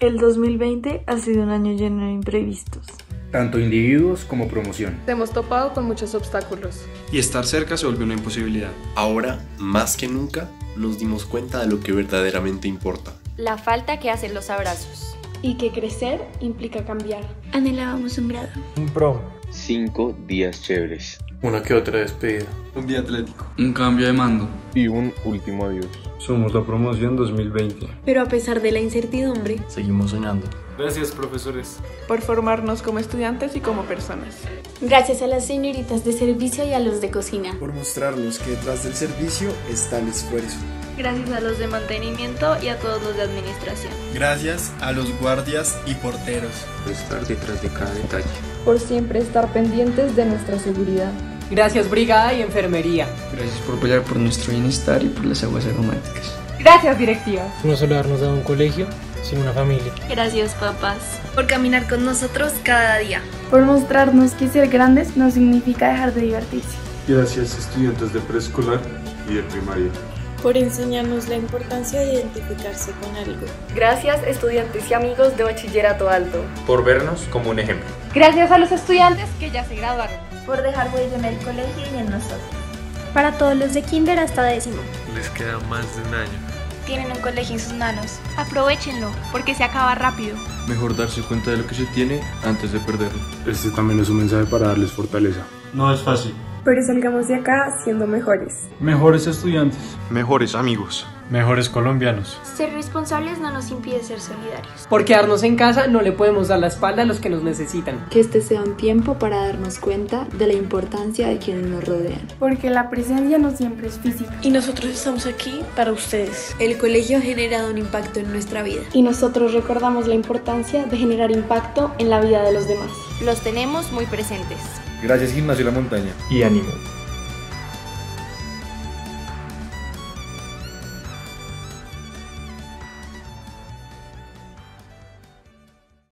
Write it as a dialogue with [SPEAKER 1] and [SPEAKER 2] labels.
[SPEAKER 1] El 2020 ha sido un año lleno de imprevistos.
[SPEAKER 2] Tanto individuos como promoción.
[SPEAKER 3] Hemos topado con muchos obstáculos.
[SPEAKER 4] Y estar cerca se volvió una imposibilidad.
[SPEAKER 5] Ahora, más que nunca, nos dimos cuenta de lo que verdaderamente importa.
[SPEAKER 6] La falta que hacen los abrazos.
[SPEAKER 7] Y que crecer implica cambiar.
[SPEAKER 8] Anhelábamos un grado.
[SPEAKER 9] Un prom.
[SPEAKER 10] Cinco días chéveres.
[SPEAKER 11] Una que otra despedida.
[SPEAKER 4] Un día atlético.
[SPEAKER 12] Un cambio de mando.
[SPEAKER 10] Y un último adiós.
[SPEAKER 13] Somos la promoción 2020.
[SPEAKER 7] Pero a pesar de la incertidumbre,
[SPEAKER 11] seguimos soñando.
[SPEAKER 4] Gracias, profesores.
[SPEAKER 3] Por formarnos como estudiantes y como personas.
[SPEAKER 7] Gracias a las señoritas de servicio y a los de cocina.
[SPEAKER 14] Por mostrarnos que detrás del servicio está el esfuerzo.
[SPEAKER 6] Gracias a los de mantenimiento y a todos los de administración.
[SPEAKER 14] Gracias a los guardias y porteros.
[SPEAKER 11] Por estar detrás de cada detalle.
[SPEAKER 1] Por siempre estar pendientes de nuestra seguridad.
[SPEAKER 15] Gracias Brigada y Enfermería.
[SPEAKER 12] Gracias por velar por nuestro bienestar y por las aguas aromáticas.
[SPEAKER 15] Gracias Directiva.
[SPEAKER 9] No solo habernos dado un colegio, sino una familia.
[SPEAKER 6] Gracias papás.
[SPEAKER 8] Por caminar con nosotros cada día.
[SPEAKER 1] Por mostrarnos que ser grandes no significa dejar de divertirse.
[SPEAKER 13] Gracias estudiantes de preescolar y de primaria.
[SPEAKER 7] Por enseñarnos la importancia de identificarse con algo.
[SPEAKER 6] Gracias estudiantes y amigos de bachillerato alto.
[SPEAKER 2] Por vernos como un ejemplo.
[SPEAKER 3] Gracias a los estudiantes que ya se graduaron.
[SPEAKER 8] Por dejar huella en el colegio y en nosotros.
[SPEAKER 7] Para todos los de kinder hasta décimo.
[SPEAKER 11] Les queda más de un año.
[SPEAKER 8] Tienen un colegio en sus manos. Aprovechenlo, porque se acaba rápido.
[SPEAKER 4] Mejor darse cuenta de lo que se tiene antes de perderlo.
[SPEAKER 13] Este también es un mensaje para darles fortaleza.
[SPEAKER 9] No es fácil.
[SPEAKER 1] Pero salgamos de acá siendo mejores.
[SPEAKER 9] Mejores estudiantes.
[SPEAKER 4] Mejores amigos.
[SPEAKER 13] Mejores colombianos.
[SPEAKER 7] Ser responsables no nos impide ser solidarios.
[SPEAKER 15] Por quedarnos en casa no le podemos dar la espalda a los que nos necesitan.
[SPEAKER 1] Que este sea un tiempo para darnos cuenta de la importancia de quienes nos rodean.
[SPEAKER 7] Porque la presencia no siempre es física.
[SPEAKER 8] Y nosotros estamos aquí para ustedes.
[SPEAKER 7] El colegio ha generado un impacto en nuestra vida.
[SPEAKER 1] Y nosotros recordamos la importancia de generar impacto en la vida de los demás.
[SPEAKER 6] Los tenemos muy presentes.
[SPEAKER 2] Gracias Gimnasio La Montaña.
[SPEAKER 13] Y ánimo.